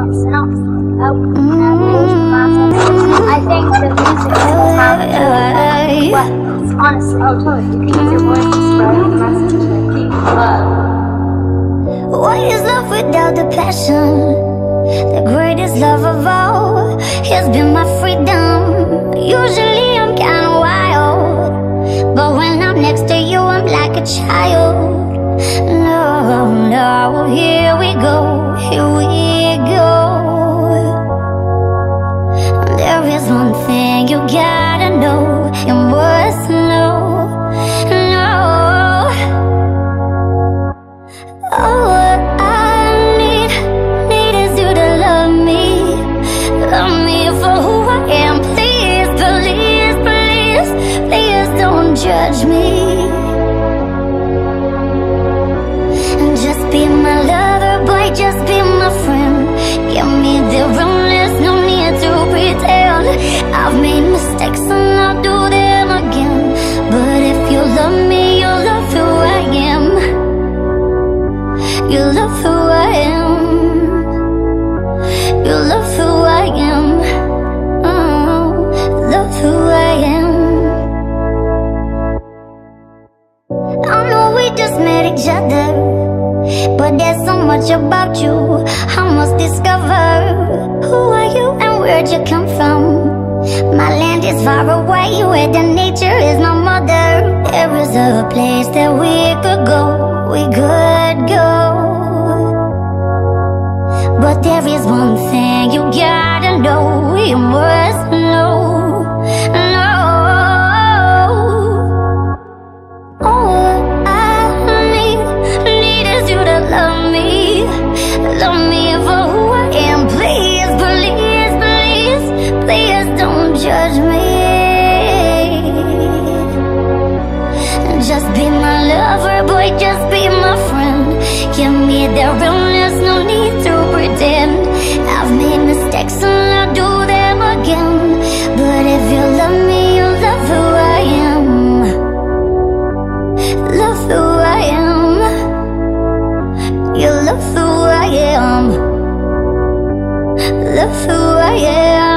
I think the music will have what honestly I'll you, can use your voice to spread love. What is love without the passion? The greatest love of all has been my freedom. Usually I'm kinda wild, but when I'm next to you, I'm like a child. No, no, here we go, here we go. There is one thing you gotta know, you must know, know. All I need, need is you to love me, love me for who I am. Please, please, please, please don't judge me. Just be my just met each other, but there's so much about you I must discover. Who are you and where'd you come from? My land is far away, where the nature is my mother. There is a place that we could go, we could go. But there is one thing you gotta know, you must know, know. Judge me. Just be my lover, boy, just be my friend. Give me the realness, no need to pretend. I've made mistakes and I'll do them again. But if you love me, you'll love who I am. Love who I am. You love who I am. Love who I am.